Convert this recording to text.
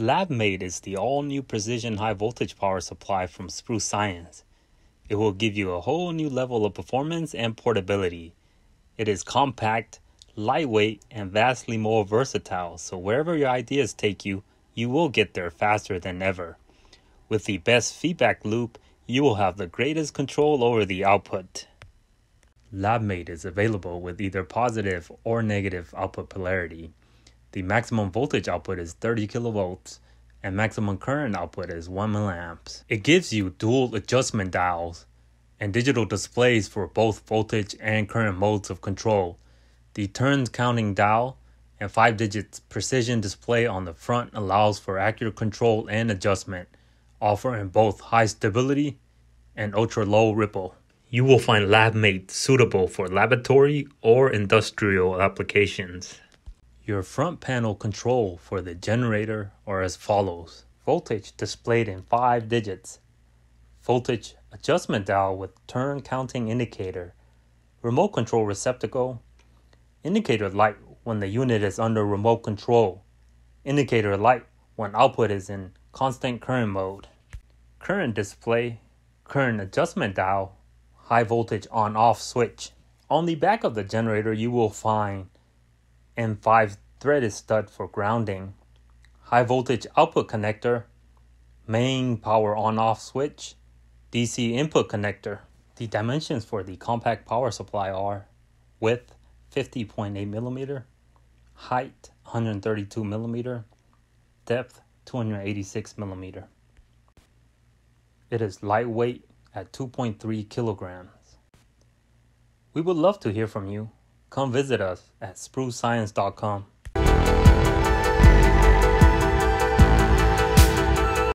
LabMate is the all new precision high voltage power supply from Spruce Science. It will give you a whole new level of performance and portability. It is compact, lightweight, and vastly more versatile, so wherever your ideas take you, you will get there faster than ever. With the best feedback loop, you will have the greatest control over the output. LabMate is available with either positive or negative output polarity. The maximum voltage output is 30 kilovolts and maximum current output is 1 milliamps. It gives you dual adjustment dials and digital displays for both voltage and current modes of control. The turns counting dial and 5 digits precision display on the front allows for accurate control and adjustment, offering both high stability and ultra low ripple. You will find LabMate suitable for laboratory or industrial applications. Your front panel control for the generator are as follows. Voltage displayed in 5 digits. Voltage adjustment dial with turn counting indicator. Remote control receptacle. Indicator light when the unit is under remote control. Indicator light when output is in constant current mode. Current display. Current adjustment dial. High voltage on off switch. On the back of the generator you will find M5 threaded stud for grounding, high voltage output connector, main power on off switch, DC input connector. The dimensions for the compact power supply are width 50.8 millimeter, height 132 millimeter, depth 286 millimeter. It is lightweight at 2.3 kilograms. We would love to hear from you come visit us at sprucescience.com.